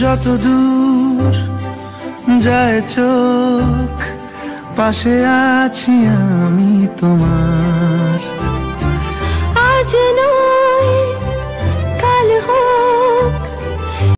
যত দূর যায় চোখ পাশে আছি আমি তোমার।